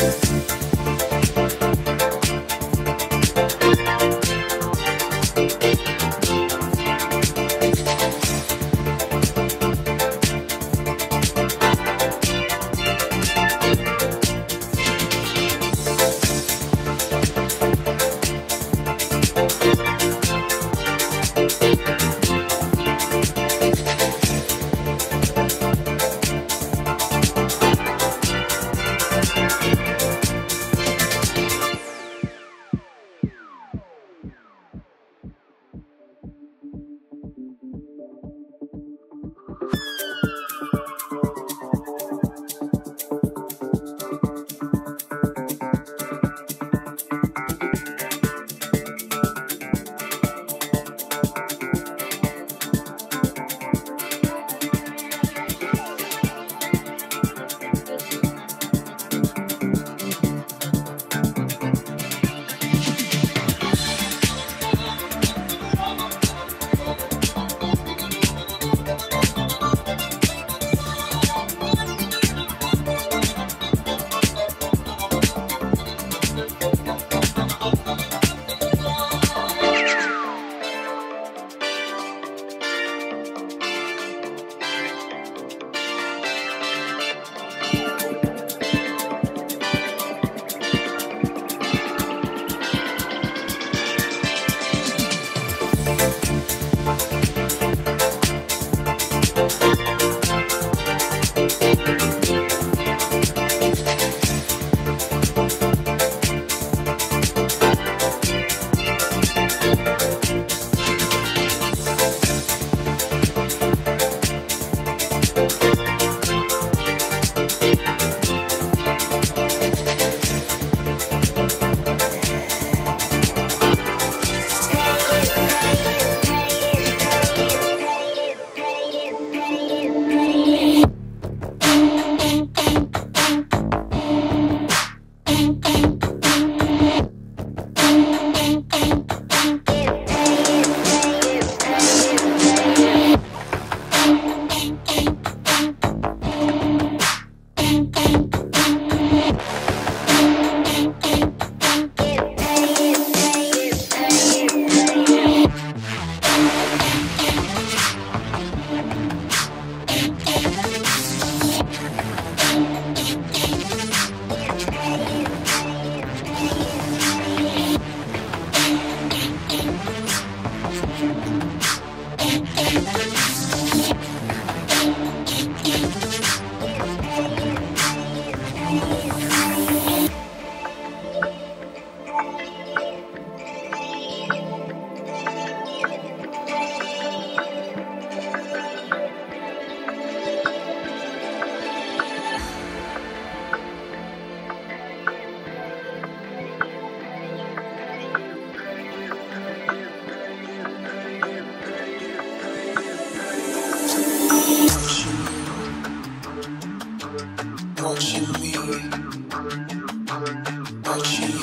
Thank Watching you watching. what you